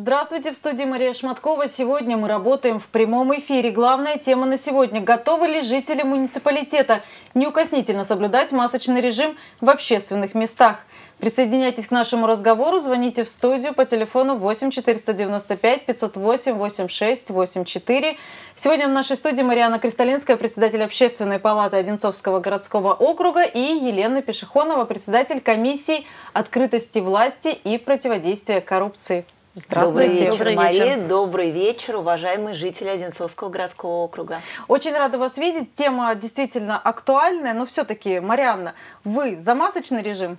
Здравствуйте, в студии Мария Шматкова. Сегодня мы работаем в прямом эфире. Главная тема на сегодня – готовы ли жители муниципалитета неукоснительно соблюдать масочный режим в общественных местах? Присоединяйтесь к нашему разговору, звоните в студию по телефону 8 495 508 86 84. Сегодня в нашей студии Мариана Кристалинская, председатель Общественной палаты Одинцовского городского округа и Елена Пешехонова, председатель комиссии открытости власти и противодействия коррупции. Здравствуйте. Добрый вечер, Добрый Мария. Вечер. Добрый вечер, уважаемые жители Одинцовского городского округа. Очень рада вас видеть. Тема действительно актуальная, но все-таки, Марианна, вы за масочный режим?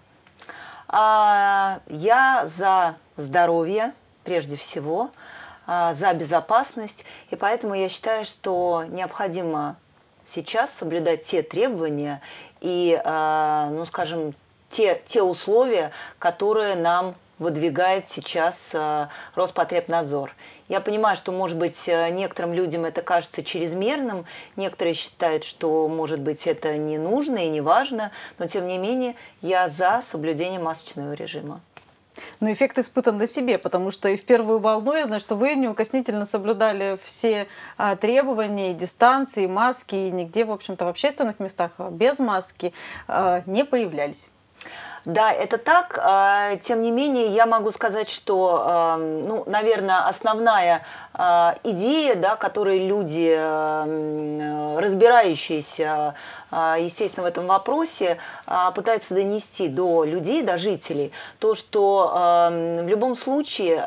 А, я за здоровье, прежде всего, а, за безопасность. И поэтому я считаю, что необходимо сейчас соблюдать те требования и, а, ну, скажем, те, те условия, которые нам выдвигает сейчас э, Роспотребнадзор. Я понимаю, что, может быть, э, некоторым людям это кажется чрезмерным, некоторые считают, что, может быть, это не нужно и не важно, но, тем не менее, я за соблюдение масочного режима. Но эффект испытан на себе, потому что и в первую волну я знаю, что вы неукоснительно соблюдали все а, требования, и дистанции, и маски, и нигде, в общем-то, в общественных местах без маски а, не появлялись. Да, это так. А, тем не менее, я могу сказать, что, а, ну, наверное, основная а, идея, да, которой люди, разбирающиеся, естественно, в этом вопросе, пытаются донести до людей, до жителей, то, что в любом случае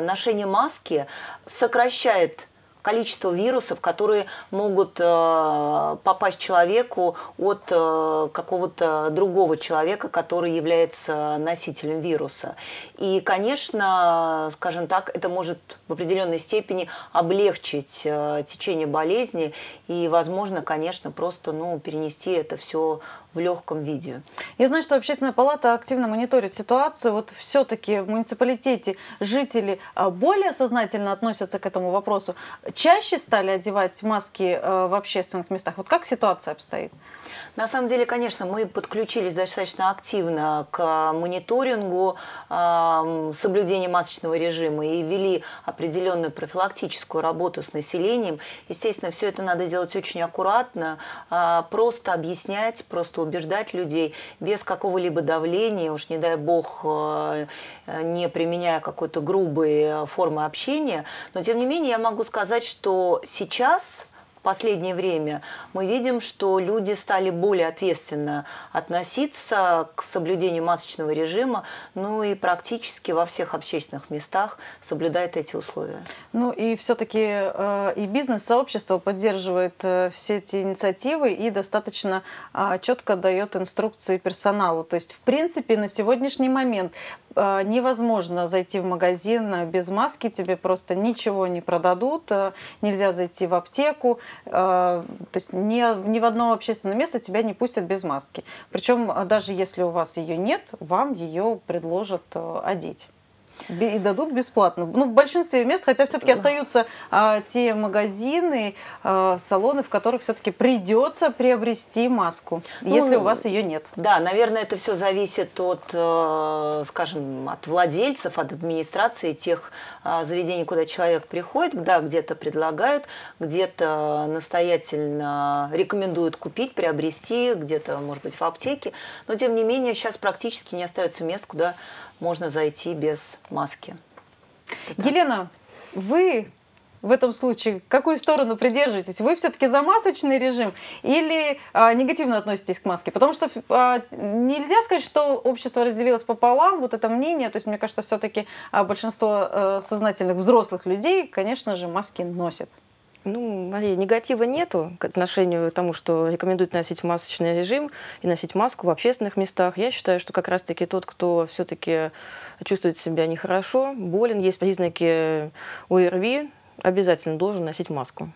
ношение маски сокращает количество вирусов, которые могут э, попасть человеку от э, какого-то другого человека, который является носителем вируса. И, конечно, скажем так, это может в определенной степени облегчить э, течение болезни и, возможно, конечно, просто ну, перенести это все в легком виде. Я знаю, что общественная палата активно мониторит ситуацию. Вот все-таки в муниципалитете жители а, более сознательно относятся к этому вопросу. Чаще стали одевать маски э, в общественных местах. Вот как ситуация обстоит? На самом деле, конечно, мы подключились достаточно активно к мониторингу э, соблюдения масочного режима и вели определенную профилактическую работу с населением. Естественно, все это надо делать очень аккуратно, э, просто объяснять, просто убеждать людей без какого-либо давления, уж не дай бог, э, не применяя какой-то грубой формы общения. Но, тем не менее, я могу сказать, что сейчас последнее время мы видим, что люди стали более ответственно относиться к соблюдению масочного режима, ну и практически во всех общественных местах соблюдают эти условия. Ну и все-таки э, и бизнес-сообщество поддерживает э, все эти инициативы и достаточно э, четко дает инструкции персоналу. То есть, в принципе, на сегодняшний момент а, невозможно зайти в магазин без маски, тебе просто ничего не продадут, а, нельзя зайти в аптеку, а, то есть ни, ни в одно общественное место тебя не пустят без маски. Причем даже если у вас ее нет, вам ее предложат одеть и дадут бесплатно. Ну, в большинстве мест, хотя все-таки остаются а, те магазины, а, салоны, в которых все-таки придется приобрести маску, ну, если у вас ее нет. Да, наверное, это все зависит от, э, скажем, от владельцев, от администрации тех а, заведений, куда человек приходит, да, где-то предлагают, где-то настоятельно рекомендуют купить, приобрести, где-то, может быть, в аптеке. Но, тем не менее, сейчас практически не остается мест, куда можно зайти без маски. Это Елена, вы в этом случае какую сторону придерживаетесь? Вы все-таки за масочный режим или а, негативно относитесь к маске? Потому что а, нельзя сказать, что общество разделилось пополам, вот это мнение. То есть, мне кажется, все-таки а, большинство а, сознательных взрослых людей, конечно же, маски носят. Ну, Мария, негатива нету к отношению к тому, что рекомендуют носить масочный режим и носить маску в общественных местах. Я считаю, что как раз-таки тот, кто все-таки чувствует себя нехорошо, болен, есть признаки ОРВИ, обязательно должен носить маску.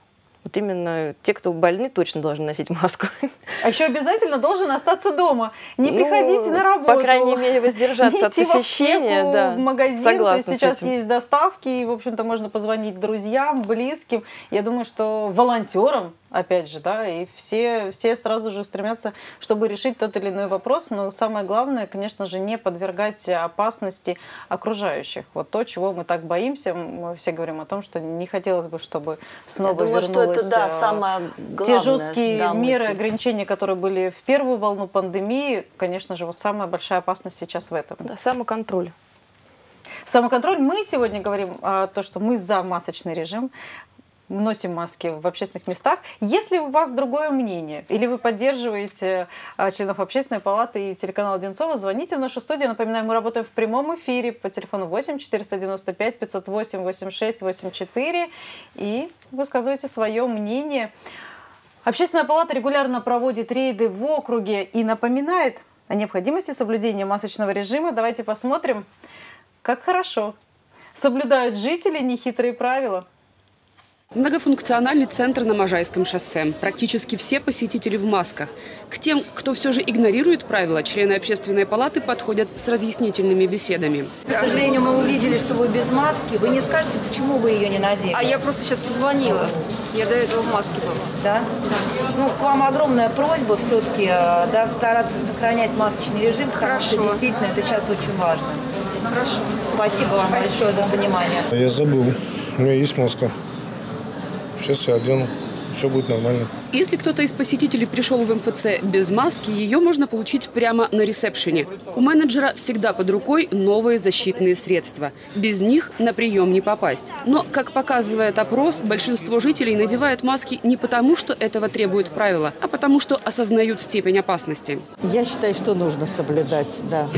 Вот именно те, кто больны, точно должны носить маску. А еще обязательно должен остаться дома. Не ну, приходите на работу. По крайней мере, воздержаться не от посещения. В, аптеку, да. в магазин. Согласна То есть сейчас есть доставки, и, в общем-то, можно позвонить друзьям, близким. Я думаю, что волонтерам опять же, да, и все, все сразу же стремятся, чтобы решить тот или иной вопрос, но самое главное, конечно же, не подвергать опасности окружающих. Вот то, чего мы так боимся, мы все говорим о том, что не хотелось бы, чтобы снова Я думаю, вернулось что это, да, э, самое главное, те жесткие да, меры мысль. ограничения, которые были в первую волну пандемии, конечно же, вот самая большая опасность сейчас в этом. Да, самоконтроль. Самоконтроль. Мы сегодня говорим о том, что мы за масочный режим носим маски в общественных местах. Если у вас другое мнение, или вы поддерживаете а, членов общественной палаты и телеканала Одинцова, звоните в нашу студию. Напоминаю, мы работаем в прямом эфире по телефону 8 495 508 86 84 и высказывайте свое мнение. Общественная палата регулярно проводит рейды в округе и напоминает о необходимости соблюдения масочного режима. Давайте посмотрим, как хорошо соблюдают жители нехитрые правила. Многофункциональный центр на Можайском шоссе. Практически все посетители в масках. К тем, кто все же игнорирует правила, члены общественной палаты подходят с разъяснительными беседами. К сожалению, мы увидели, что вы без маски. Вы не скажете, почему вы ее не надели? А я просто сейчас позвонила. Я до этого в маске была. Да? Ну, к вам огромная просьба все-таки да, стараться сохранять масочный режим, потому что Хорошо. действительно это сейчас очень важно. Хорошо. Спасибо вам большое за понимание. Я забыл. У меня есть маска. Сейчас я одену. Все будет нормально. Если кто-то из посетителей пришел в МФЦ без маски, ее можно получить прямо на ресепшене. У менеджера всегда под рукой новые защитные средства. Без них на прием не попасть. Но, как показывает опрос, большинство жителей надевают маски не потому, что этого требуют правила, а потому, что осознают степень опасности. Я считаю, что нужно соблюдать, да.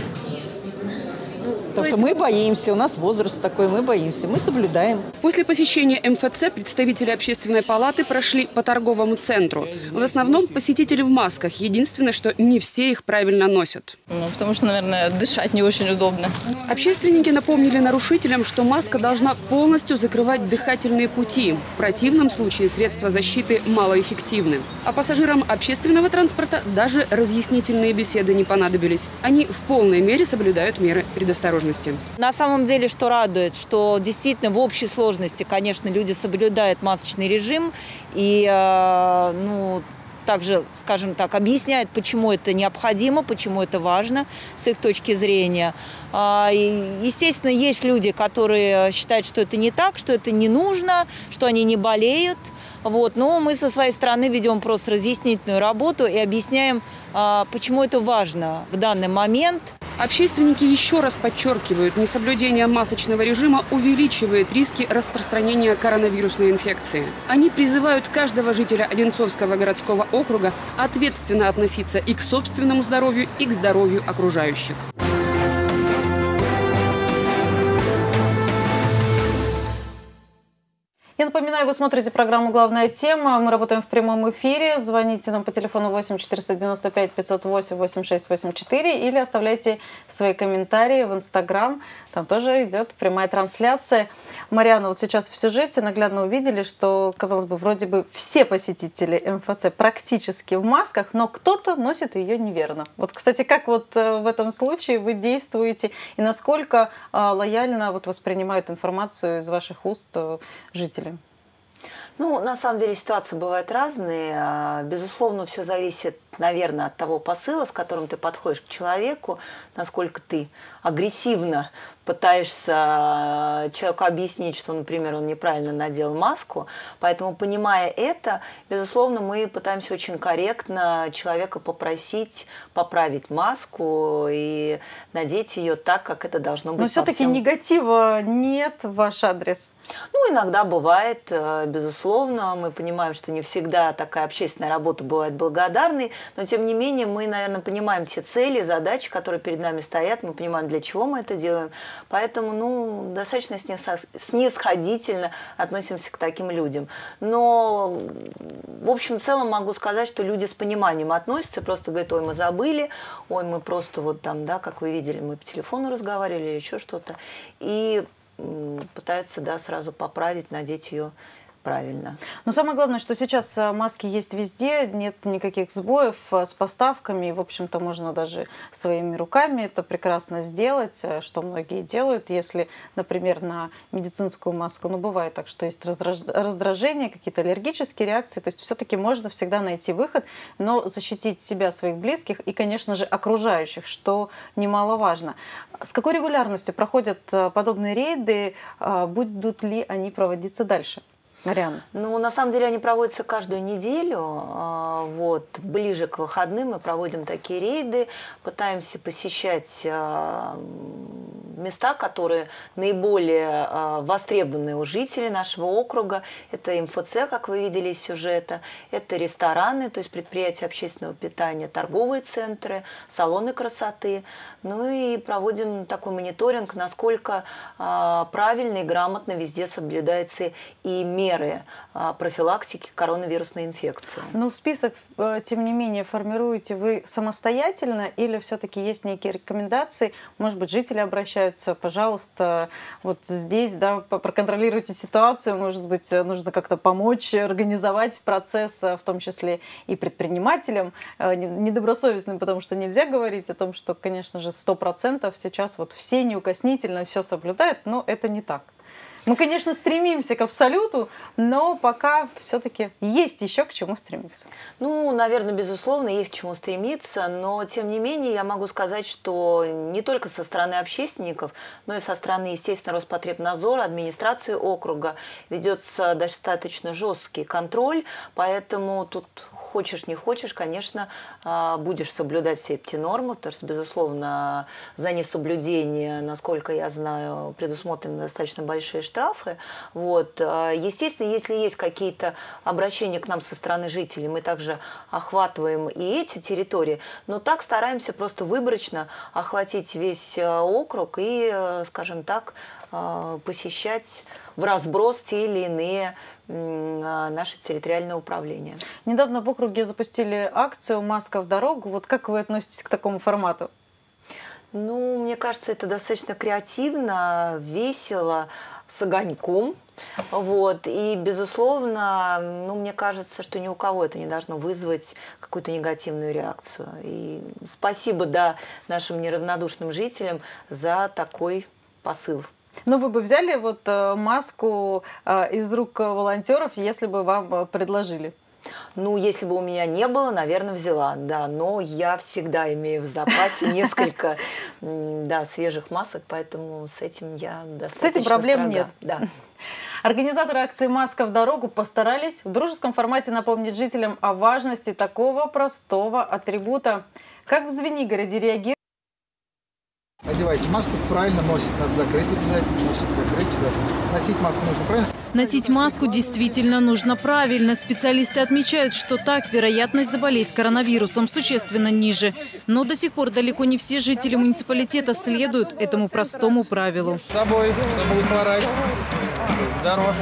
Потому что мы боимся, у нас возраст такой, мы боимся, мы соблюдаем. После посещения МФЦ представители общественной палаты прошли по торговому центру. В основном посетители в масках. Единственное, что не все их правильно носят. Ну, потому что, наверное, дышать не очень удобно. Общественники напомнили нарушителям, что маска должна полностью закрывать дыхательные пути. В противном случае средства защиты малоэффективны. А пассажирам общественного транспорта даже разъяснительные беседы не понадобились. Они в полной мере соблюдают меры предосторожности. На самом деле, что радует, что действительно в общей сложности, конечно, люди соблюдают масочный режим и, э, ну, также, скажем так, объясняют, почему это необходимо, почему это важно с их точки зрения. А, Естественно, есть люди, которые считают, что это не так, что это не нужно, что они не болеют. Вот. Но мы со своей стороны ведем просто разъяснительную работу и объясняем, а, почему это важно в данный момент. Общественники еще раз подчеркивают, несоблюдение масочного режима увеличивает риски распространения коронавирусной инфекции. Они призывают каждого жителя Одинцовского городского округа ответственно относиться и к собственному здоровью, и к здоровью окружающих. Я напоминаю, вы смотрите программу «Главная тема». Мы работаем в прямом эфире. Звоните нам по телефону 8 495 508 8684 или оставляйте свои комментарии в Инстаграм. Там тоже идет прямая трансляция. Марьяна, вот сейчас в сюжете наглядно увидели, что, казалось бы, вроде бы все посетители МФЦ практически в масках, но кто-то носит ее неверно. Вот, кстати, как вот э, в этом случае вы действуете и насколько э, лояльно вот воспринимают информацию из ваших уст э, жители? Ну, на самом деле ситуации бывают разные. А, Безусловно, все зависит, наверное, от того посыла, с которым ты подходишь к человеку, насколько ты агрессивно пытаешься человеку объяснить, что, например, он неправильно надел маску. Поэтому, понимая это, безусловно, мы пытаемся очень корректно человека попросить поправить маску и надеть ее так, как это должно быть. Но все-таки всем негатива нет в ваш адрес. ну, иногда бывает, э, безусловно. Мы понимаем, что не всегда такая общественная работа бывает благодарной, но тем не менее мы, наверное, понимаем те цели, задачи, которые перед нами стоят, мы понимаем, для чего мы это делаем. Поэтому, ну, достаточно снисхо- снисходительно относимся к таким людям. Но, в общем, в целом могу сказать, что люди с пониманием относятся, просто говорят, ой, мы забыли, ой, мы просто вот там, да, как вы видели, мы по телефону разговаривали или еще что-то. И пытаются, да, сразу поправить, надеть ее правильно. Но самое главное, что сейчас э, маски есть везде, нет никаких сбоев э, с поставками, в общем-то, можно даже своими руками это прекрасно сделать, э, что многие делают, если, например, на медицинскую маску, ну, бывает так, что есть раздражение, какие-то аллергические реакции, то есть все-таки можно всегда найти выход, но защитить себя, своих близких и, конечно же, окружающих, что немаловажно. С какой регулярностью проходят подобные рейды, будут ли они проводиться дальше? Марианна? Ну, на самом деле они проводятся каждую неделю. А, вот, ближе к выходным мы проводим такие рейды, пытаемся посещать а, места, которые наиболее а, востребованы у жителей нашего округа. Это МФЦ, как вы видели из сюжета, это рестораны, то есть предприятия общественного питания, торговые центры, салоны красоты. Ну и проводим такой мониторинг, насколько правильно и грамотно везде соблюдается и меры меры а, профилактики коронавирусной инфекции. Ну, список, э, тем не менее, формируете вы самостоятельно или все-таки есть некие рекомендации? Может быть, жители обращаются, пожалуйста, вот здесь, да, проконтролируйте ситуацию, может быть, нужно как-то помочь организовать процесс, э, в том числе и предпринимателям, э, недобросовестным, потому что нельзя говорить о том, что, конечно же, 100% сейчас вот все неукоснительно все соблюдают, но это не так. Мы, конечно, стремимся к абсолюту, но пока все-таки есть еще к чему стремиться. Ну, наверное, безусловно, есть к чему стремиться, но тем не менее я могу сказать, что не только со стороны общественников, но и со стороны, естественно, Роспотребнадзора, администрации округа ведется достаточно жесткий контроль, поэтому тут хочешь не хочешь, конечно, а, будешь соблюдать все эти нормы, потому что, безусловно, за несоблюдение, насколько я знаю, предусмотрены достаточно большие штрафы штрафы. Вот. А, естественно, если есть какие-то обращения к нам со стороны жителей, мы также охватываем и эти территории, но так стараемся просто выборочно охватить весь а, округ и, а, скажем так, посещать в разброс те или иные наши территориальные управления. Недавно в округе запустили акцию «Маска в дорогу». Вот как вы относитесь к такому формату? Ну, мне кажется, это достаточно креативно, весело с огоньком. Вот. И, безусловно, ну, мне кажется, что ни у кого это не должно вызвать какую-то негативную реакцию. И спасибо да, нашим неравнодушным жителям за такой посыл. Ну, вы бы взяли вот э, маску э, из рук волонтеров, если бы вам э, предложили? Ну, если бы у меня не было, наверное, взяла, да. Но я всегда имею в запасе несколько, да, свежих масок, поэтому с этим я достаточно С этим проблем строга. нет. Да. Организаторы акции «Маска в дорогу» постарались в дружеском формате напомнить жителям о важности такого простого атрибута. Как в Звенигороде реагируют Одевайте маску, правильно носить, надо закрыть обязательно, носить, закрыть, да. Носить маску нужно правильно. Носить маску действительно нужно правильно. Специалисты отмечают, что так вероятность заболеть коронавирусом существенно ниже. Но до сих пор далеко не все жители муниципалитета следуют этому простому правилу. С собой, кто будет хворать. Дорожку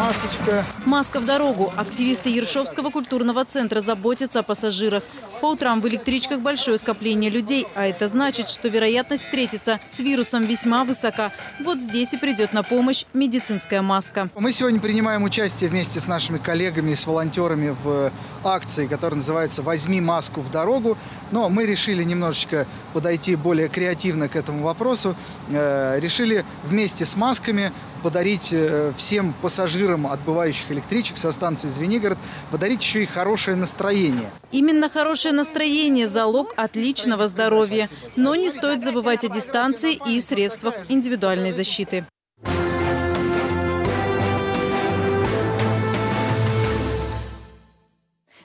масочка. Маска в дорогу. Активисты Ершовского культурного центра заботятся о пассажирах. По утрам в электричках большое скопление людей, а это значит, что вероятность встретиться с вирусом весьма высока. Вот здесь и придет на помощь медицинская маска. Мы сегодня принимаем участие вместе с нашими коллегами, с волонтерами в акции, которая называется «Возьми маску в дорогу». Но мы решили немножечко подойти более креативно к этому вопросу. Э, решили вместе с масками подарить э, всем пассажирам отбывающих электричек со станции Звенигород, подарить еще и хорошее настроение. Именно хорошее настроение – залог отличного здоровья. Но не стоит забывать о дистанции и средствах индивидуальной защиты.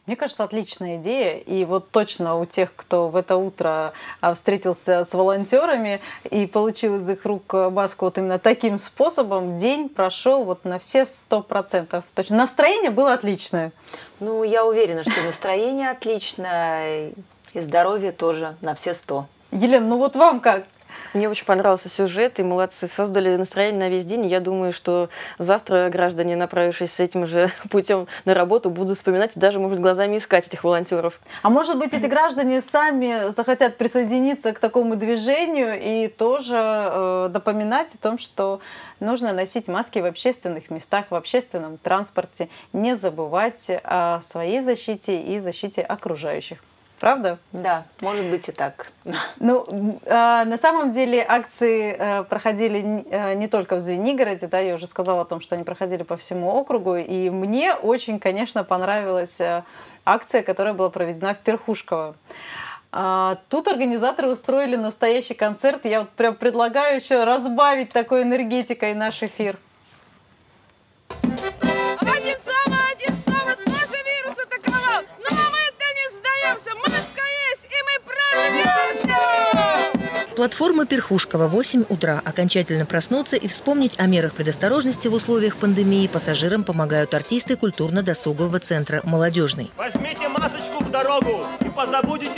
Мне кажется, отличная идея. И вот точно у тех, кто в это утро а, встретился с волонтерами и получил из их рук маску вот именно таким способом, день прошел вот на все сто процентов. Точно настроение было отличное. Ну, я уверена, что настроение отличное и здоровье тоже на все сто. Елена, ну вот вам как? Мне очень понравился сюжет, и молодцы, создали настроение на весь день. Я думаю, что завтра граждане, направившись с этим же путем на работу, будут вспоминать и даже, может, глазами искать этих волонтеров. А может быть, эти граждане сами захотят присоединиться к такому движению и тоже э, напоминать о том, что нужно носить маски в общественных местах, в общественном транспорте, не забывать о своей защите и защите окружающих. Правда? Да, может быть и так. Ну, э, на самом деле акции э, проходили э, не только в Звенигороде, да, я уже сказала о том, что они проходили по всему округу, и мне очень, конечно, понравилась э, акция, которая была проведена в Перхушково. А, тут организаторы устроили настоящий концерт. Я вот прям предлагаю еще разбавить такой энергетикой наш эфир. Платформа Перхушкова 8 утра. Окончательно проснуться и вспомнить о мерах предосторожности в условиях пандемии пассажирам помогают артисты культурно-досугового центра «Молодежный». Возьмите масочку в дорогу и позабудете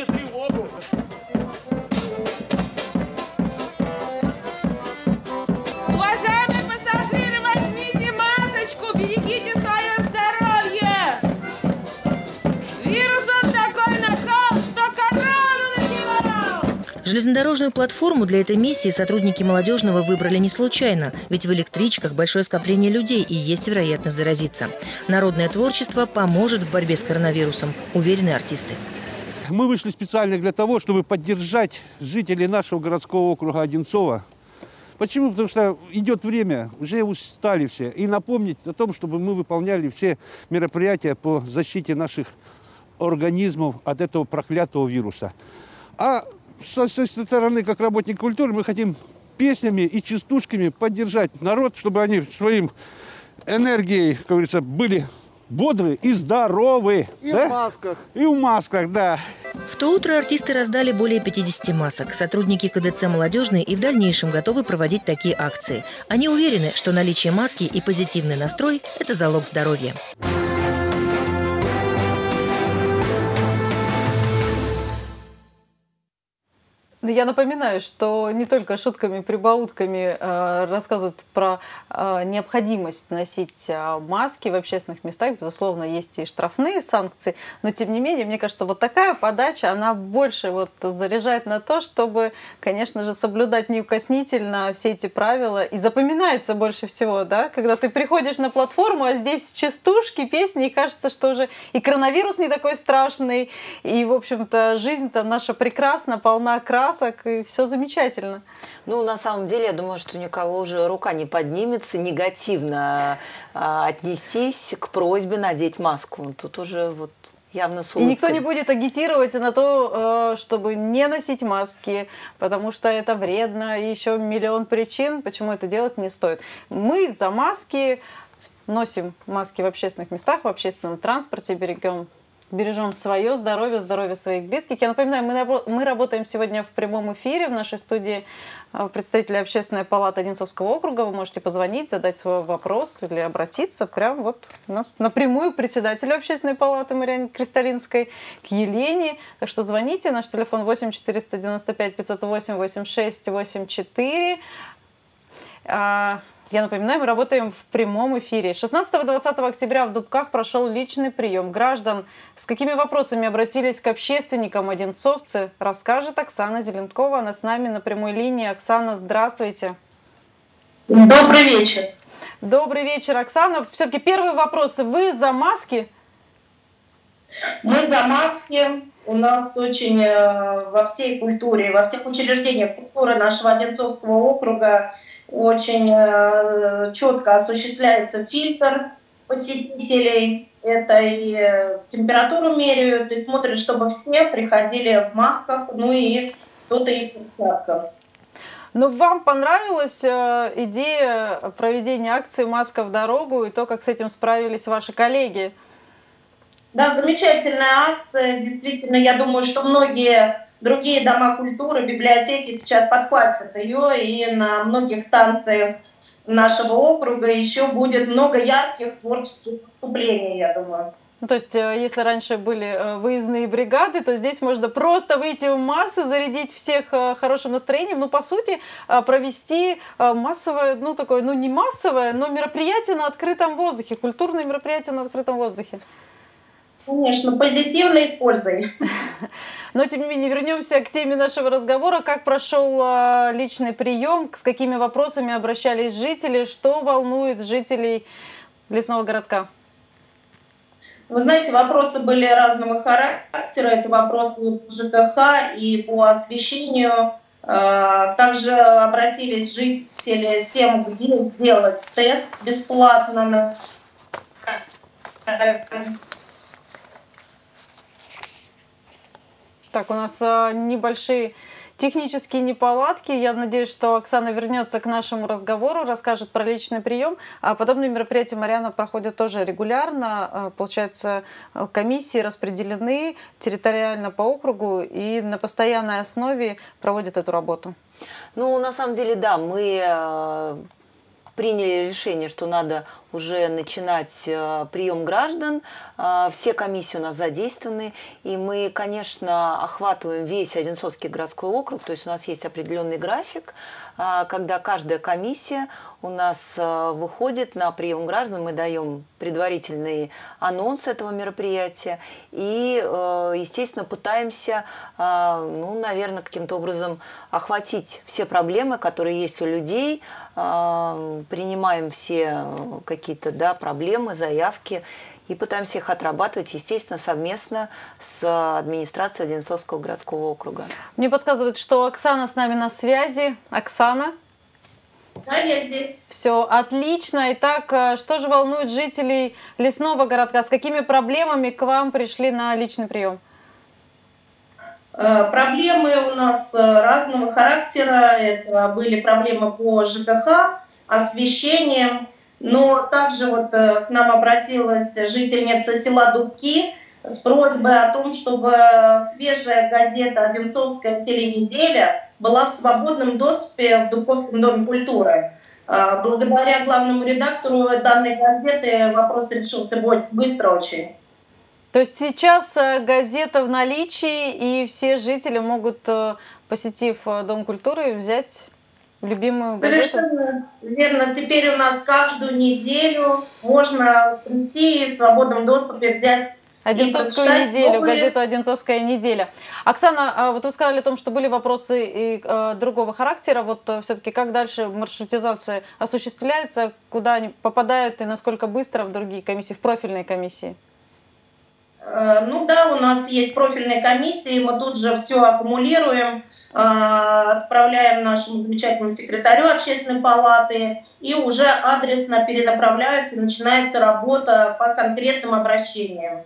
Железнодорожную платформу для этой миссии сотрудники молодежного выбрали не случайно, ведь в электричках большое скопление людей и есть вероятность заразиться. Народное творчество поможет в борьбе с коронавирусом, уверены артисты. Мы вышли специально для того, чтобы поддержать жителей нашего городского округа Одинцова. Почему? Потому что идет время, уже устали все. И напомнить о том, чтобы мы выполняли все мероприятия по защите наших организмов от этого проклятого вируса. А со, со стороны, как работник культуры, мы хотим песнями и частушками поддержать народ, чтобы они своим энергией, как говорится, были бодрые и здоровы. И да? в масках. И в масках, да. В то утро артисты раздали более 50 масок. Сотрудники КДЦ «Молодежный» и в дальнейшем готовы проводить такие акции. Они уверены, что наличие маски и позитивный настрой – это залог здоровья. Но я напоминаю, что не только шутками, прибаутками э, рассказывают про э, необходимость носить э, маски в общественных местах. Безусловно, есть и штрафные санкции, но тем не менее, мне кажется, вот такая подача, она больше вот заряжает на то, чтобы, конечно же, соблюдать неукоснительно все эти правила. И запоминается больше всего, да, когда ты приходишь на платформу, а здесь частушки, песни, и кажется, что уже и коронавирус не такой страшный, и, в общем-то, жизнь-то наша прекрасна, полна красок, и все замечательно. Ну, на самом деле, я думаю, что никого уже рука не поднимется негативно а, отнестись к просьбе надеть маску. Тут уже вот явно с И никто не будет агитировать на то, э, чтобы не носить маски, потому что это вредно, и еще миллион причин, почему это делать не стоит. Мы за маски носим маски в общественных местах, в общественном транспорте, берегем бережем свое здоровье, здоровье своих близких. Я напоминаю, мы, мы работаем сегодня в прямом эфире в нашей студии э, представители Общественной палаты Одинцовского округа. Вы можете позвонить, задать свой вопрос или обратиться прямо вот у нас напрямую к председателю Общественной палаты Мариане Кристалинской, к Елене. Так что звоните. Наш телефон 8 495 508 86 84. Я напоминаю, мы работаем в прямом эфире. 16-20 октября в Дубках прошел личный прием граждан. С какими вопросами обратились к общественникам одинцовцы, расскажет Оксана Зеленкова. Она с нами на прямой линии. Оксана, здравствуйте. Добрый вечер. Добрый вечер, Оксана. Все-таки первый вопрос. Вы за маски? Мы за маски. У нас очень э, во всей культуре, во всех учреждениях культуры нашего Одинцовского округа очень э, четко осуществляется фильтр посетителей. Это и температуру меряют, и смотрят, чтобы все приходили в масках, ну и кто-то и в перчатках. Ну, вам понравилась э, идея проведения акции «Маска в дорогу» и то, как с этим справились ваши коллеги? Да, замечательная акция. Действительно, я думаю, что многие другие дома культуры, библиотеки сейчас подхватят ее, и на многих станциях нашего округа еще будет много ярких творческих выступлений, я думаю. Ну, то есть, э, если раньше были э, выездные бригады, то здесь можно просто выйти в массы, зарядить всех э, хорошим настроением, ну, по сути, провести массовое, ну, такое, ну, не массовое, но мероприятие на открытом воздухе, культурное мероприятие на открытом воздухе. Конечно, позитивно используй. Но, тем не менее, вернемся к теме нашего разговора. Как прошел личный прием, с какими вопросами обращались жители, что волнует жителей лесного городка? Вы знаете, вопросы были разного характера. Это вопросы по ЖКХ и по освещению. А, также обратились жители с тем, где делать тест бесплатно. Так, у нас а, небольшие технические неполадки. Я надеюсь, что Оксана вернется к нашему разговору, расскажет про личный прием. А подобные мероприятия Марьяна проходят тоже регулярно. А, получается, комиссии распределены территориально по округу и на постоянной основе проводят эту работу. Ну, на самом деле, да, мы а, приняли решение, что надо уже начинать э, прием граждан. Э, все комиссии у нас задействованы, и мы, конечно, охватываем весь Одинцовский городской округ, то есть у нас есть определенный график, когда каждая комиссия у нас выходит на прием граждан, мы даем предварительный анонс этого мероприятия и, естественно, пытаемся, ну, наверное, каким-то образом охватить все проблемы, которые есть у людей, принимаем все какие-то да, проблемы, заявки и пытаемся их отрабатывать, естественно, совместно с администрацией Одинцовского городского округа. Мне подсказывают, что Оксана с нами на связи. Оксана? Да, я здесь. Все, отлично. Итак, э, что же волнует жителей лесного городка? С какими проблемами к вам пришли на личный прием? Э, проблемы у нас э, разного характера. Это были проблемы по ЖКХ, освещением, но также вот э, к нам обратилась жительница села Дубки с просьбой о том, чтобы свежая газета «Одинцовская теленеделя» была в свободном доступе в Дубковском доме культуры. А, благодаря главному редактору данной газеты вопрос решился быстро очень. То есть сейчас э, газета в наличии, и все жители могут, э, посетив Дом культуры, взять любимую газету? Совершенно верно. Теперь у нас каждую неделю можно прийти и в свободном доступе взять Одинцовскую неделю, новые... газету «Одинцовская неделя». Оксана, а вот вы сказали о том, что были вопросы и э, другого характера. Вот э, все-таки как дальше маршрутизация осуществляется, куда они попадают и насколько быстро в другие комиссии, в профильные комиссии? Э, ну да, у нас есть профильные комиссии, мы тут же все аккумулируем, отправляем нашему замечательному секретарю общественной палаты, и уже адресно перенаправляется, начинается работа по конкретным обращениям.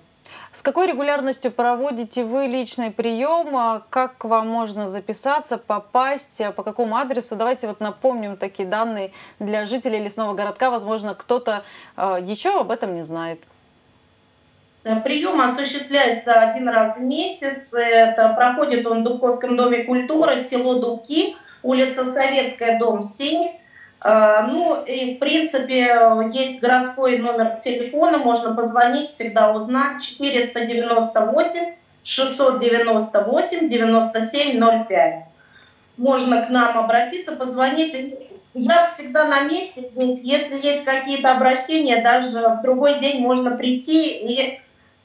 С какой регулярностью проводите вы личный прием? А как к вам можно записаться, попасть? А по какому адресу? Давайте вот напомним такие данные для жителей лесного городка. Возможно, кто-то еще об этом не знает. Э, прием осуществляется один раз в месяц. Это проходит он в Дубковском доме культуры, село Дубки, улица Советская, дом 7. Э, ну и в принципе есть городской номер телефона, можно позвонить, всегда узнать. 498 698 9705. Можно к нам обратиться, позвонить. Я всегда на месте. Если есть какие-то обращения, даже в другой день можно прийти и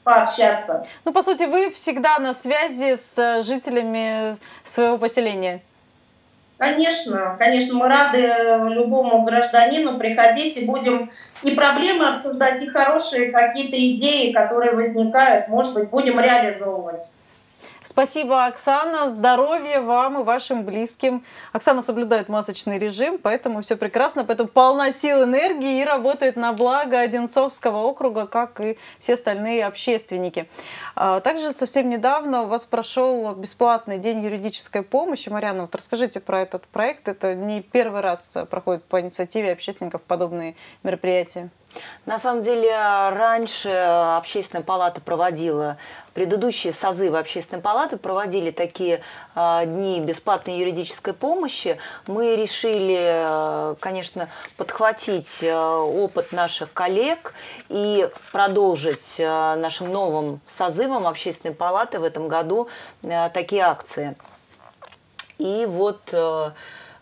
пообщаться. Ну, по сути, вы всегда на связи с э, жителями своего поселения. Конечно, конечно, мы рады любому гражданину приходить и будем и проблемы обсуждать, и хорошие какие-то идеи, которые возникают, может быть, будем реализовывать. Спасибо, Оксана. Здоровья вам и вашим близким. Оксана соблюдает масочный режим, поэтому все прекрасно, поэтому полна сил, энергии и работает на благо Одинцовского округа, как и все остальные общественники. А, также совсем недавно у вас прошел бесплатный день юридической помощи. Марьяна, вот расскажите про этот проект. Это не первый раз проходит по инициативе общественников подобные мероприятия. На самом деле, раньше общественная палата проводила, предыдущие созывы общественной палаты проводили такие а, дни бесплатной юридической помощи. Мы решили, конечно, подхватить опыт наших коллег и продолжить нашим новым созывом общественной палаты в этом году а, такие акции. И вот э,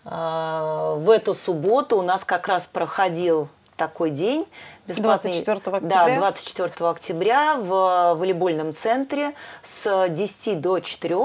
э, в эту субботу у нас как раз проходил такой день. Бесплатный, 24 октября? Да, 24 октября в волейбольном центре с 10 до 4.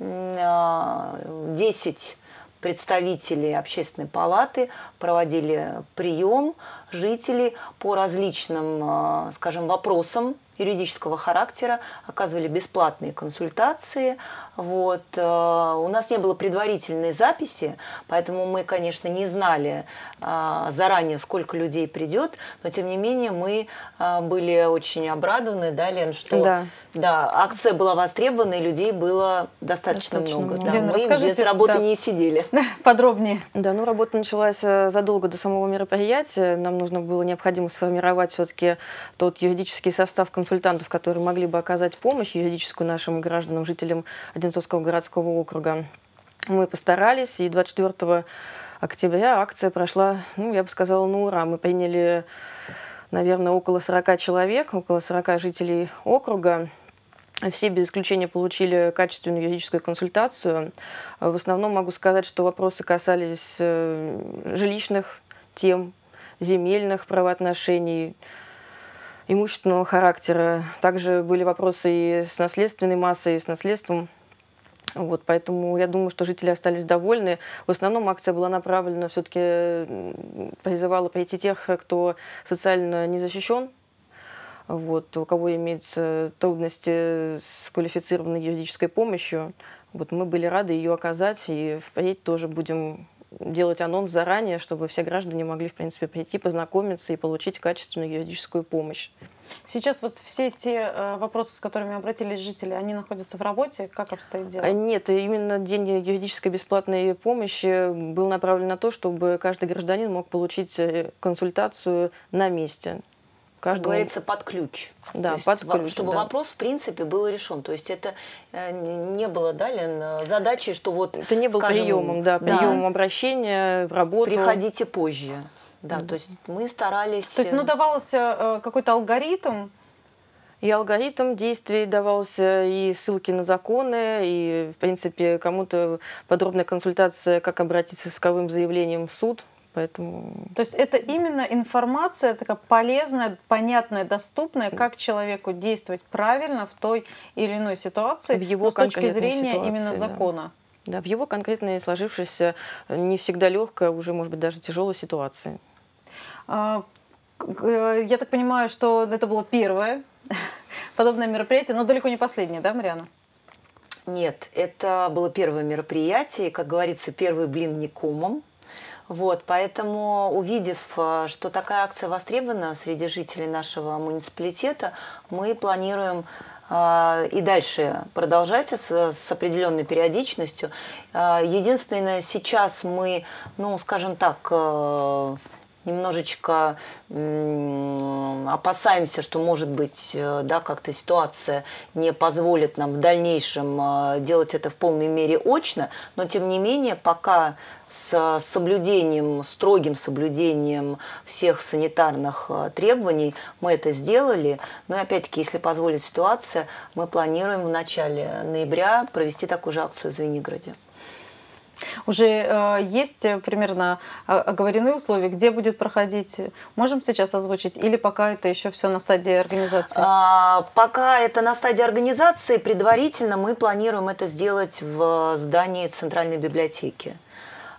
э, 10 представителей общественной палаты проводили прием жителей по различным, э, скажем, вопросам юридического характера, оказывали бесплатные консультации. Вот. э, У нас не было предварительной записи, поэтому мы, конечно, не знали а, заранее, сколько людей придет, но тем не менее мы а, были очень обрадованы, да, Лен, что Да. да, акция была востребована, и людей было достаточно, Достаточно много. много. Да, Лен, мы расскажите, без работы да. не сидели. Подробнее. Да, ну работа началась э, задолго до самого мероприятия. Нам нужно было необходимо сформировать все-таки тот юридический состав консультантов, которые могли бы оказать помощь юридическую нашим гражданам, жителям Одинцовского городского округа. Мы постарались, и 24 октября акция прошла, ну, я бы сказала, на ура. Мы приняли, наверное, около 40 человек, около 40 жителей округа. Все без исключения получили качественную юридическую консультацию. В основном могу сказать, что вопросы касались э, жилищных тем, земельных правоотношений, имущественного характера. Также были вопросы и с наследственной массой, и с наследством. Вот, поэтому я думаю, что жители остались довольны. В основном акция была направлена, все-таки призывала прийти тех, кто социально не защищен, вот, у кого имеются трудности с квалифицированной юридической помощью. Вот, мы были рады ее оказать, и впредь тоже будем делать анонс заранее, чтобы все граждане могли, в принципе, прийти, познакомиться и получить качественную юридическую помощь. Сейчас вот все те э, вопросы, с которыми обратились жители, они находятся в работе. Как обстоит дело? А Нет, именно день юридической бесплатной помощи был направлен на то, чтобы каждый гражданин мог получить э, консультацию на месте. Как Каждому- говорится, под ключ. Да, То есть под ключ, Чтобы да. вопрос, в принципе, был решен. То есть это э, не было, да, Лен, э, задачи, что вот, Это не был скажем, приемом, да, приемом обращения в работу. Приходите позже. Да, то есть мы старались... То есть, ну, давался э, какой-то алгоритм, И алгоритм действий давался, и ссылки на законы, и, в принципе, кому-то подробная консультация, как обратиться с исковым заявлением в суд. Поэтому То есть это именно информация такая полезная, понятная, доступная, как человеку действовать правильно в той или иной ситуации, В его с точки зрения ситуации, именно да. закона. да, в его конкретной сложившейся, не всегда легкой, а уже, может быть, даже тяжелой ситуации. А, к- Я так понимаю, что это было первое подобное мероприятие, но далеко не последнее, да, Мариана? Нет, это было первое мероприятие, как говорится, первый блин не комом. Вот, поэтому, увидев, э, что такая акция востребована среди жителей нашего муниципалитета, мы планируем э, и дальше продолжать с, с определенной периодичностью. Э, Единственное, сейчас мы, ну, скажем так, немножечко опасаемся, что, может быть, да, как-то ситуация не позволит нам в дальнейшем делать это в полной мере очно, но, тем не менее, пока с соблюдением, строгим соблюдением всех санитарных э, требований мы это сделали. Но, опять-таки, если позволит ситуация, мы планируем в начале ноября провести такую же акцию в Звенигороде. Уже э, есть э, примерно э, оговорены условия, где будет проходить? Можем сейчас озвучить? Или пока это еще все на стадии организации? А, Пока это на стадии организации, предварительно мы планируем это сделать в здании Центральной библиотеки.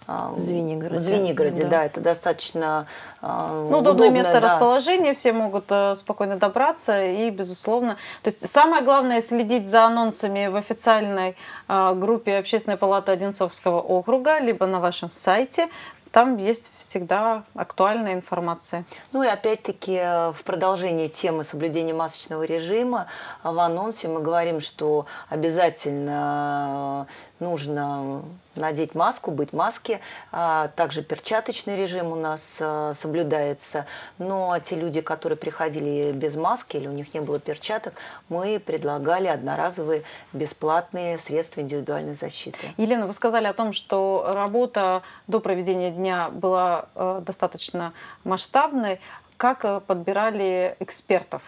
А, В Звенигороде. В Звенигороде, Да. да, это достаточно а, Ну, удобное удобно, место да. расположения, все могут э, спокойно добраться и, безусловно, то есть самое главное следить за анонсами в официальной э, группе Общественной палаты Одинцовского округа, либо на вашем сайте. Там есть всегда актуальная информация. Ну и опять-таки э, в продолжении темы соблюдения масочного режима э, в анонсе мы говорим, что обязательно нужно надеть маску, быть маске. А, также перчаточный режим у нас а, соблюдается. Но те люди, которые приходили без маски или у них не было перчаток, мы предлагали одноразовые бесплатные средства индивидуальной защиты. Елена, вы сказали о том, что работа до проведения дня была э, достаточно масштабной. Как э, подбирали экспертов?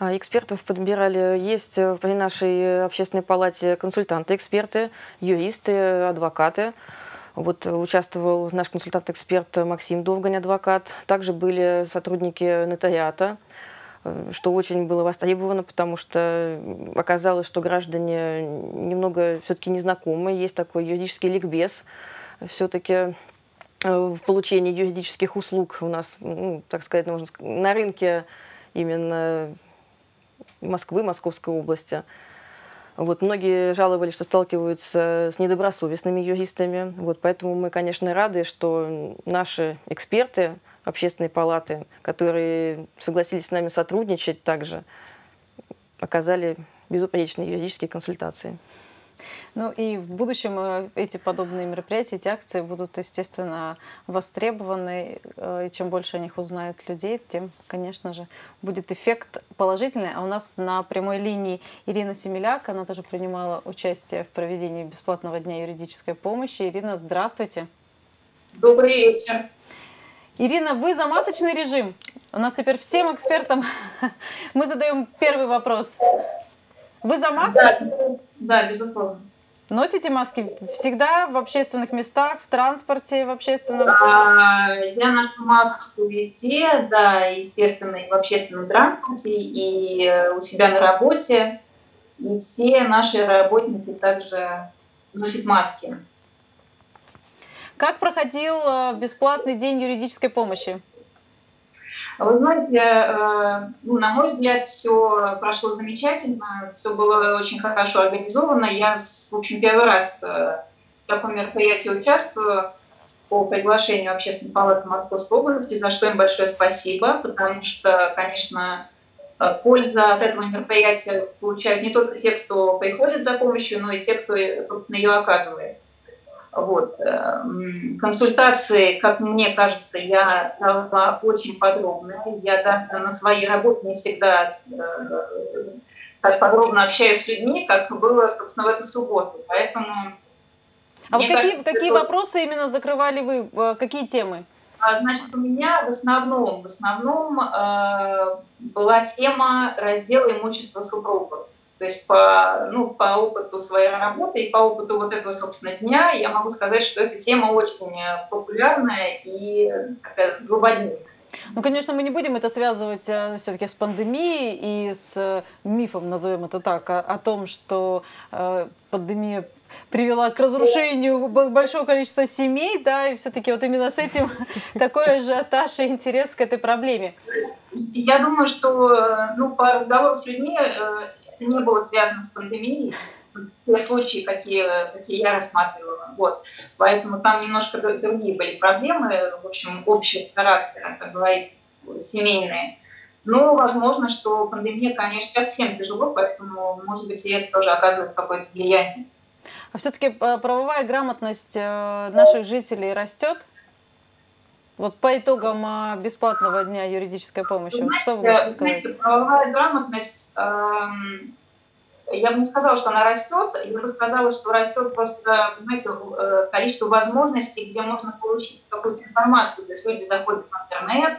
А экспертов подбирали. Есть при нашей общественной палате консультанты-эксперты, юристы, адвокаты. Вот участвовал наш консультант-эксперт Максим Довгань, адвокат. Также были сотрудники нотариата, что очень было востребовано, потому что оказалось, что граждане немного все-таки незнакомы. Есть такой юридический ликбез. Все-таки в получении юридических услуг у нас, ну, так сказать, можно сказать, на рынке именно Москвы, Московской области. Вот, многие жаловались, что сталкиваются с недобросовестными юристами. Вот, поэтому мы, конечно, рады, что наши эксперты общественной палаты, которые согласились с нами сотрудничать также, оказали безупречные юридические консультации. Ну и в будущем э, эти подобные мероприятия, эти акции будут, естественно, востребованы. Э, и чем больше о них узнают людей, тем, конечно же, будет эффект положительный. А у нас на прямой линии Ирина Семеляк, она тоже принимала участие в проведении бесплатного дня юридической помощи. Ирина, здравствуйте. Добрый вечер. Ирина, вы за масочный режим? У нас теперь всем экспертам мы задаем первый вопрос. Вы за маски? Да, да безусловно. Носите маски всегда в общественных местах, в транспорте, в общественном? А, я ношу маску везде, да, естественно, и в общественном транспорте, и э, у себя на работе. И все наши работники также носят маски. Как проходил э, бесплатный день юридической помощи? Вы знаете, э, ну, на мой взгляд, все прошло замечательно, все было очень хорошо организовано. Я, в общем, первый раз э, в таком мероприятии участвую по приглашению Общественной палаты Московской области, за что им большое спасибо, потому что, конечно, э, польза от этого мероприятия получают не только те, кто приходит за помощью, но и те, кто, собственно, ее оказывает. Вот. Эм, консультации, как мне кажется, я дала очень подробно. Я да, на своей работе не всегда э, так подробно общаюсь с людьми, как было, собственно, в эту субботу. Поэтому... А вот какие, кажется, какие что... вопросы именно закрывали вы? Э, какие темы? А, значит, у меня в основном, в основном э, была тема раздела имущества супругов. То есть по, ну, по опыту своей работы и по опыту вот этого, собственно, дня я могу сказать, что эта тема очень популярная и такая злободневная. Ну, конечно, мы не будем это связывать э, все-таки с пандемией и с э, мифом, назовем это так, о, о том, что э, пандемия привела к разрушению большого количества семей, да, и все-таки вот именно с этим такой ажиотаж и интерес к этой проблеме. Я думаю, что э, ну, по разговору с людьми не было связано с пандемией, те случаи, какие, какие я рассматривала. Вот. Поэтому там немножко другие были проблемы, в общем, общего характера, как говорить, семейные. Но возможно, что пандемия, конечно, сейчас всем тяжело, поэтому, может быть, и это тоже оказывает какое-то влияние. А все-таки э, правовая грамотность э, наших жителей растет? Вот по итогам э, бесплатного дня юридической помощи, знаете, вот что вы можете сказать? Знаете, правовая грамотность, э, я бы не сказала, что она растет, я бы сказала, что растет просто, понимаете, э, количество возможностей, где можно получить какую-то информацию. То есть люди заходят в интернет,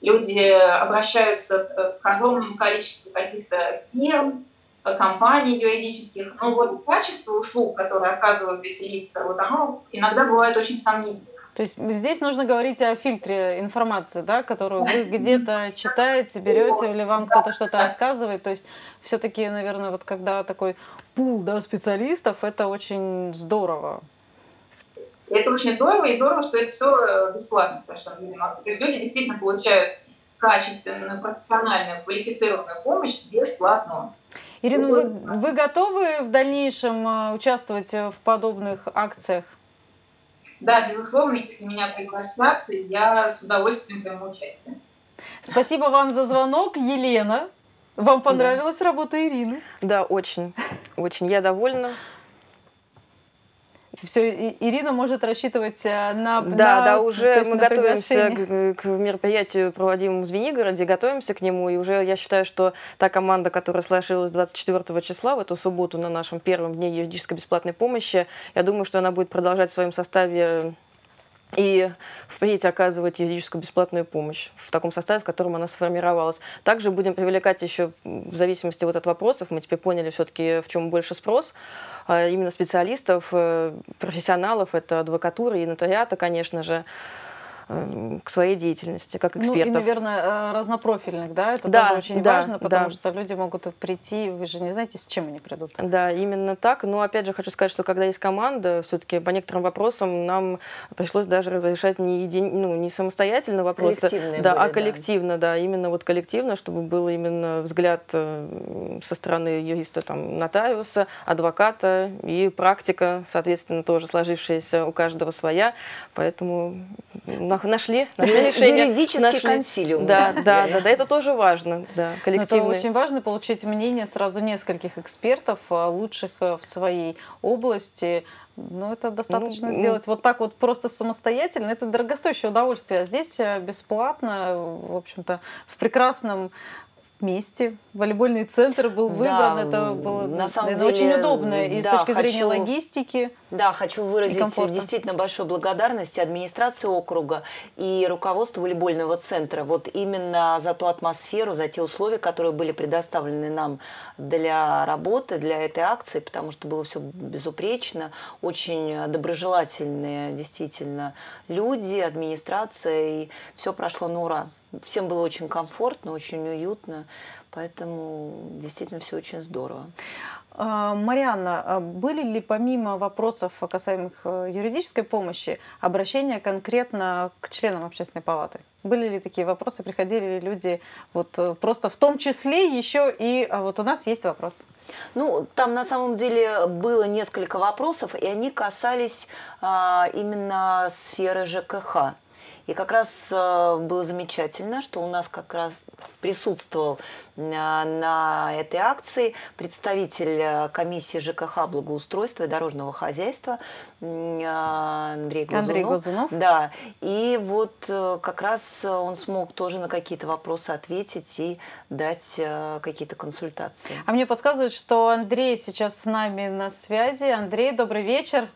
люди обращаются к огромному количеству каких-то фирм, компаний юридических. Но вот качество услуг, которые оказывают эти лица, вот оно иногда бывает очень сомнительно. То есть здесь нужно говорить о фильтре информации, да, которую вы где-то читаете, берете, или вам кто-то что-то рассказывает. То есть все-таки, наверное, вот когда такой пул да, специалистов, это очень здорово. Это очень здорово, и здорово, что это все э, бесплатно совершенно. То есть люди действительно получают качественную, профессиональную, квалифицированную помощь бесплатно. Ирина, вы, вы готовы в дальнейшем э, участвовать в подобных акциях? Да, безусловно, если меня пригласят, я с удовольствием приму участие. Спасибо вам за звонок, Елена. Вам понравилась да. работа Ирины? Да, очень. Очень. Я довольна. Все, Ирина может рассчитывать э, на... Да, на, да, уже мы готовимся к, к мероприятию, проводимому в Звенигороде, готовимся к нему, и уже я считаю, что та команда, которая сложилась 24 числа в эту субботу на нашем первом дне юридической бесплатной помощи, я думаю, что она будет продолжать в своем составе и впредь оказывать юридическую бесплатную помощь в таком составе, в котором она сформировалась. Также будем привлекать еще, в зависимости вот от вопросов, мы теперь поняли все-таки, в чем больше спрос, а именно специалистов, э, профессионалов, это адвокатура и нотариата, конечно же, к своей деятельности, как экспертов. Ну и, наверное, э, разнопрофильных, да, это да, тоже очень да, важно, потому да. что люди могут прийти, вы же не знаете, с чем они придут. Да, именно так. Но опять же хочу сказать, что когда есть команда, все-таки по некоторым вопросам нам пришлось даже разрешать не, един... ну, не самостоятельно вопросы, Коллективные да, были, а коллективно, да. да, именно вот коллективно, чтобы был именно взгляд э, со стороны юриста, там, нотариуса, адвоката и практика, соответственно, тоже сложившаяся у каждого своя. Поэтому нашли, нашли решение. Юридический нашли. консилиум. Да, да, да, да, это тоже важно, да, коллективный. Это очень важно получить мнение сразу нескольких экспертов, а, лучших э, в своей области. Но это достаточно ну, сделать вот так вот просто самостоятельно. Это дорогостоящее удовольствие. А здесь э, бесплатно, в общем-то, в прекрасном месте. Волейбольный центр был выбран. Да, это было на самом наверное, деле, очень удобно и да, с точки хочу, зрения логистики. Да, хочу выразить действительно большую благодарность администрации округа и руководству волейбольного центра. Вот именно за ту атмосферу, за те условия, которые были предоставлены нам для работы, для этой акции, потому что было все безупречно, очень доброжелательные действительно люди, администрация, и все прошло на ура. Всем было очень комфортно, очень уютно, поэтому действительно все очень здорово. А, Марианна, а были ли помимо вопросов, касаемых э, юридической помощи, обращения конкретно к членам общественной палаты? Были ли такие вопросы, приходили ли люди вот э, просто в том числе еще и а вот у нас есть вопрос? Ну, там на самом деле было несколько вопросов, и они касались а, именно сферы ЖКХ. И как раз э, было замечательно, что у нас как раз присутствовал э, на этой акции представитель э, комиссии ЖКХ благоустройства и дорожного хозяйства Андрей Глазунов. Андрей Глазунов. Да. И вот как раз он смог тоже на какие-то вопросы ответить и дать какие-то консультации. А мне подсказывают, что Андрей сейчас с нами на связи. Андрей, добрый вечер.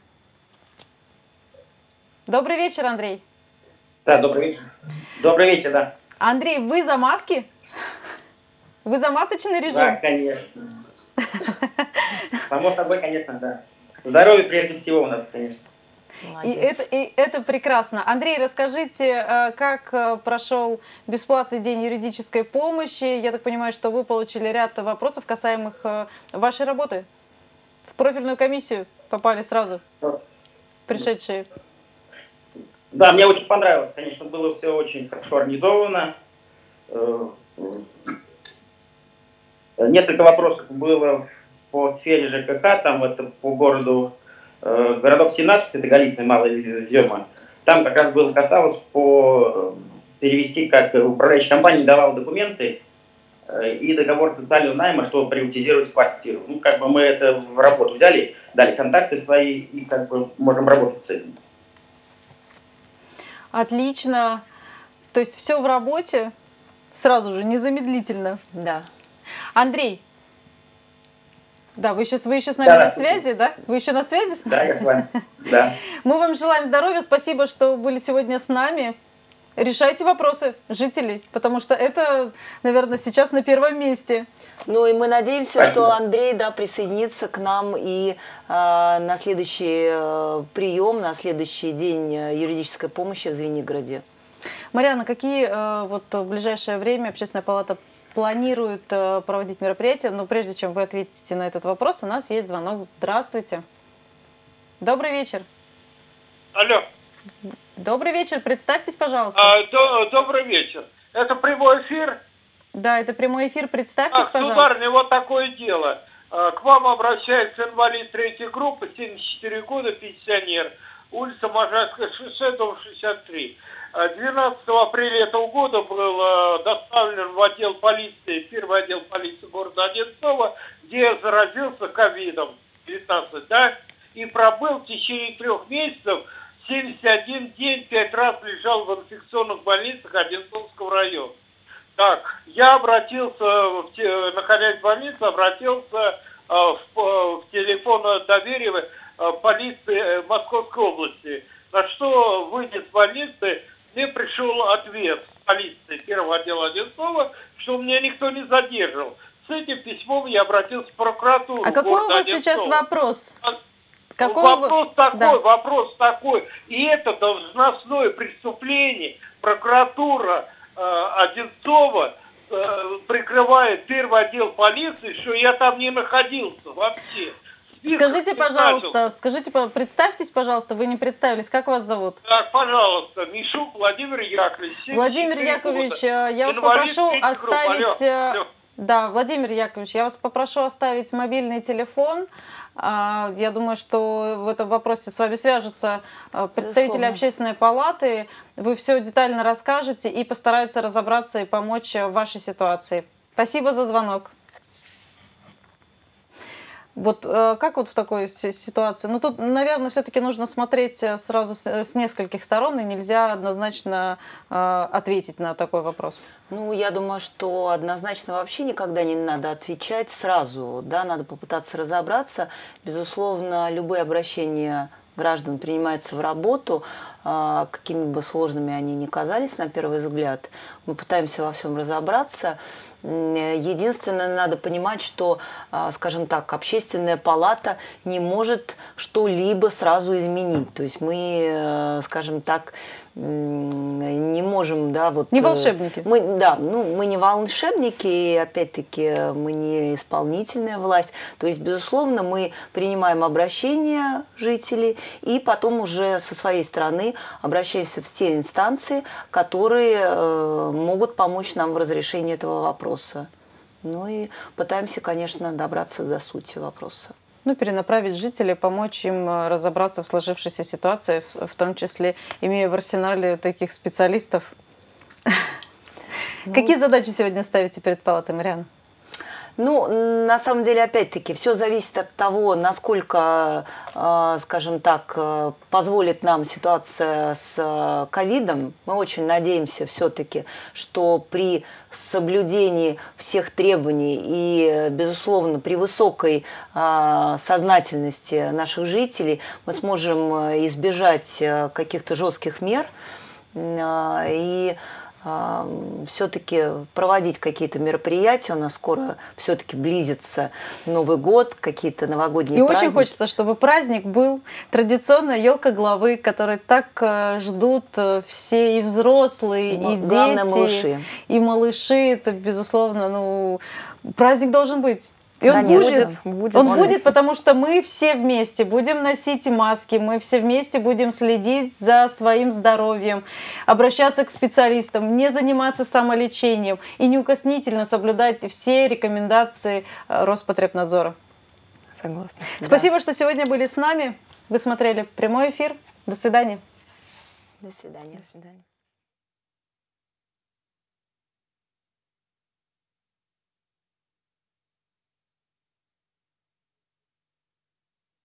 Добрый вечер, Андрей. Да, добрый вечер. Добрый вечер, да. Андрей, вы за маски? Вы за масочный режим? Да, конечно. Само собой, конечно, да. Здоровье прежде всего у нас, конечно. И это, и это прекрасно. Андрей, расскажите, э, как э, прошел бесплатный день юридической помощи? Я так понимаю, что вы получили ряд вопросов, касаемых э, вашей работы. В профильную комиссию попали сразу пришедшие. Да, мне очень понравилось. Конечно, было все очень хорошо организовано. Э, несколько вопросов было по сфере ЖКХ, там это по городу, э, городок 17, это Галичный, Малый Зема. Там как раз было касалось по перевести, как управляющая компания давала документы э, и договор социального найма, чтобы приватизировать квартиру. Ну, как бы мы это в работу взяли, дали контакты свои и как бы можем работать с этим. Отлично. То есть все в работе сразу же, незамедлительно. Да. Андрей, да, вы еще, вы еще с нами да, на связи, да? Вы еще на связи с нами? Да, я с вами. Да. Мы вам желаем здоровья, спасибо, что были сегодня с нами. Решайте вопросы жителей, потому что это, наверное, сейчас на первом месте. Ну и мы надеемся, Спасибо. что Андрей да, присоединится к нам и э, на следующий э, прием, на следующий день э, юридической помощи в Звенигороде. Марьяна, какие э, вот в ближайшее время Общественная палата планирует э, проводить мероприятия? Но прежде чем вы ответите на этот вопрос, у нас есть звонок. Здравствуйте. Добрый вечер. Алло. Добрый вечер, представьтесь, пожалуйста. А, до, добрый вечер. Это прямой эфир? Да, это прямой эфир. Представьтесь, а, пожалуйста. Сударыня, вот такое дело. А, к вам обращается инвалид третьей группы, 74 года, пенсионер. Улица Можайское шоссе, дом 63. 12 а, апреля этого года был а, доставлен в отдел полиции, первый отдел полиции города Одинцова, где я заразился ковидом 19, да? и пробыл в течение трех месяцев 71 день, пять раз лежал в инфекционных больницах Одинцовского района. Так, я обратился, в те- находясь в больнице, обратился э, в, э, в телефон доверия э, полиции Московской области. На что, выйдя с больницы, мне пришел ответ с полиции первого отдела Одинцова, что меня никто не задерживал. С этим письмом я обратился в прокуратуру. А какой у вас сейчас Одинцова. вопрос? А, Какой вопрос вы- такой, Да. вопрос такой. И это должностное преступление. Прокуратура э, Одинцова э, прикрывает первый отдел полиции, что я там не находился вообще. Список Скажите, не начал. пожалуйста, скажите, представьтесь, пожалуйста, вы не представились, как вас зовут? Так, пожалуйста, Мишук Владимир Яковлевич. 74 Владимир Яковлевич, года. э, я вас Инвалид попрошу оставить... Алло, э, алло. Да, Владимир Яковлевич, я вас попрошу оставить мобильный телефон. А, Я думаю, что в этом вопросе с вами свяжутся э, представители Безусловно. общественной палаты. Вы все детально расскажете и постараются разобраться и помочь э, в вашей ситуации. Спасибо за звонок. Вот э, как вот в такой си- ситуации? Ну тут, наверное, все-таки нужно смотреть э, сразу с, с нескольких сторон, и нельзя однозначно э, ответить на такой вопрос. Ну, я думаю, что однозначно вообще никогда не надо отвечать сразу, да, надо попытаться разобраться. Безусловно, любые обращения граждан принимаются в работу, а, какими бы сложными они ни казались на первый взгляд. Мы пытаемся во всем разобраться. М, Единственное, надо понимать, что, а, скажем так, общественная палата не может что-либо сразу изменить. То есть мы, э, скажем так, не можем, да, вот... Не э, волшебники. Мы, да, ну, мы не волшебники, и опять-таки мы не исполнительная власть. То есть, безусловно, мы принимаем обращения жителей и потом уже со своей стороны обращаемся в те инстанции, которые э, могут помочь нам в разрешении этого вопроса. Ну и пытаемся, конечно, добраться до сути вопроса. Ну, перенаправить жителей, помочь им э, разобраться в сложившейся ситуации, в, том числе имея в арсенале таких специалистов. Какие задачи сегодня ставите перед палатой, Мариан? Ну, на самом деле, опять-таки, все зависит от того, насколько, э, скажем так, э, позволит нам ситуация с э, ковидом. Мы очень надеемся все-таки, что при соблюдении всех требований и, безусловно, при высокой сознательности наших жителей мы сможем избежать каких-то жестких мер и все-таки проводить какие-то мероприятия. У нас скоро все-таки близится Новый год, какие-то новогодние И праздники. очень хочется, чтобы праздник был традиционная елка главы, которой так э, ждут э, все и взрослые, М- и дети, малыши. и малыши. Это безусловно, ну праздник должен быть. И он Конечно. будет. Будет. Он Он- будет, потому что мы все вместе будем носить маски, мы все вместе будем следить за своим здоровьем, обращаться к специалистам, не заниматься самолечением и неукоснительно соблюдать все рекомендации э, Роспотребнадзора. Согласна. Спасибо, что сегодня были с нами. Вы смотрели прямой эфир. До свидания. До свидания. До свидания.